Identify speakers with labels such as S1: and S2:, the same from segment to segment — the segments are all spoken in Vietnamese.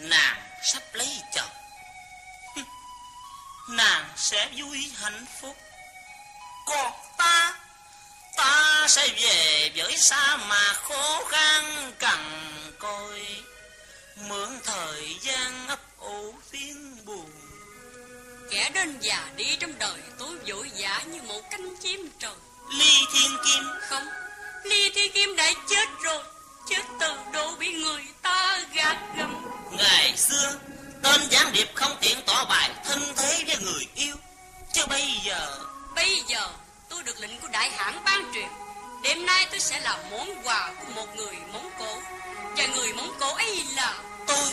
S1: nàng sắp lấy chồng. Nàng sẽ vui hạnh phúc. Còn ta ta sẽ về với sa mà khô khan cằn côi mượn thời gian ấp ủ tiếng buồn.
S2: Kẻ đến già đi trong đời tôi vội vã như một cánh chim trời
S1: ly thiên kim.
S2: Không ly thiên kim đã chết rồi. Chết từ độ bị người ta gạt gầm
S1: ngày xưa tên gián điệp không tiện tỏ bài thân thế với người yêu. Chứ bây giờ?
S2: Bây giờ tôi được lệnh của đại hãn ban truyền. Đêm nay tôi sẽ là món quà của một người móng cổ. Và người móng cổ ấy là
S1: tôi.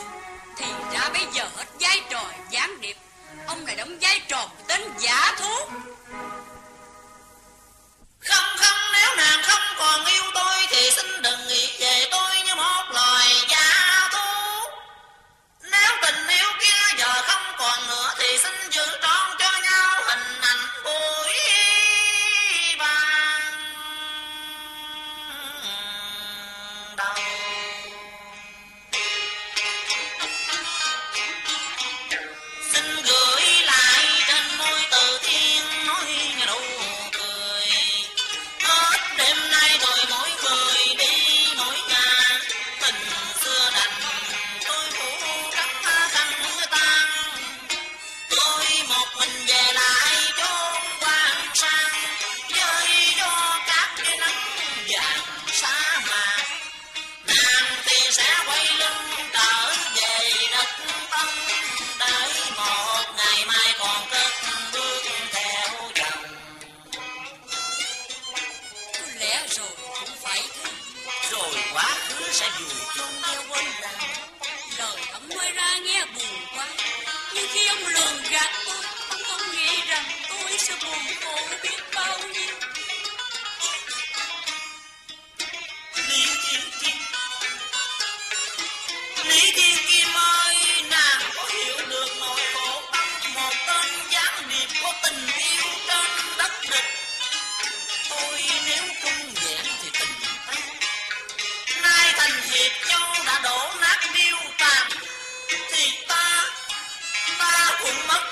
S2: Thì ra bây giờ hết vai trò gián điệp. Ông lại đóng vai trò tên giả thú ông lường gạt tôi ông không nghĩ rằng tôi sẽ buồn khổ biết bao nhiêu.
S1: Lý thiên Trinh lý thiên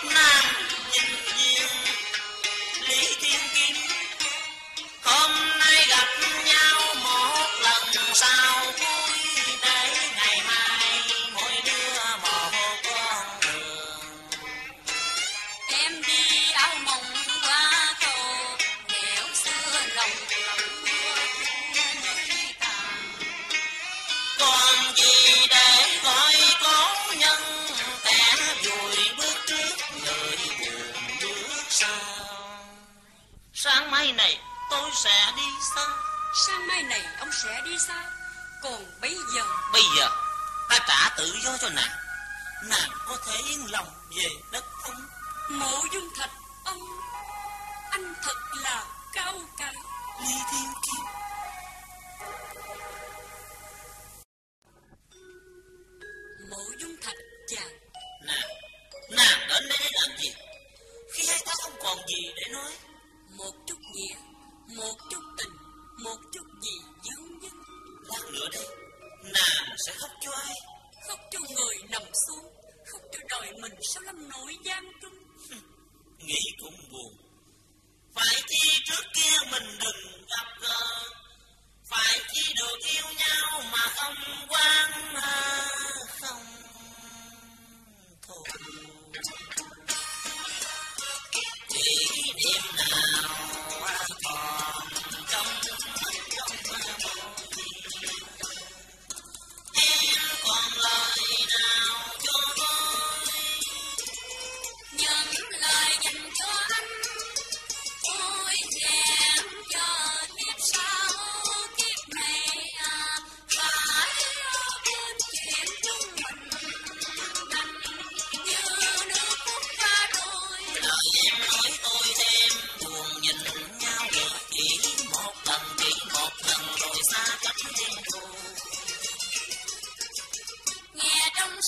S1: ta sẽ đi xa.
S2: Sang mai này ông sẽ đi xa. Còn bây giờ.
S1: Bây giờ ta trả tự do cho nàng. Nàng có thể yên lòng về đất ông.
S2: Mộ dung thạch ông. Anh thật là cao cả
S1: ly thiên kim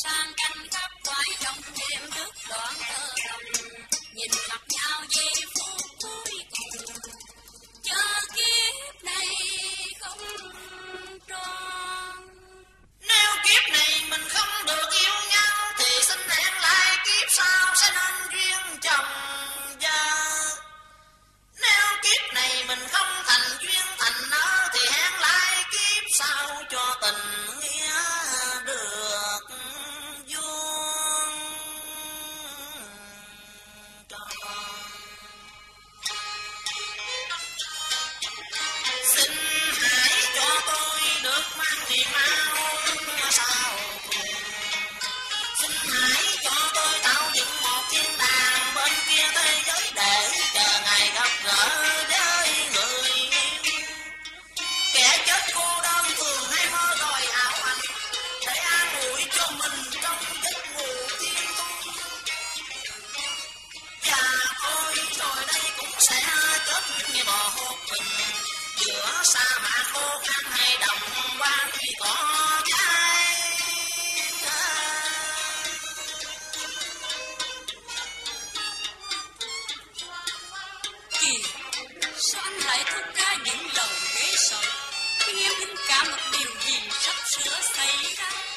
S1: sang trong
S2: canh khắp quái trong đêm nước đoạn thơ đồng nhìn mặt những lời ghế sợi Khi
S1: em linh cảm một điều gì sắp sửa
S2: xảy ra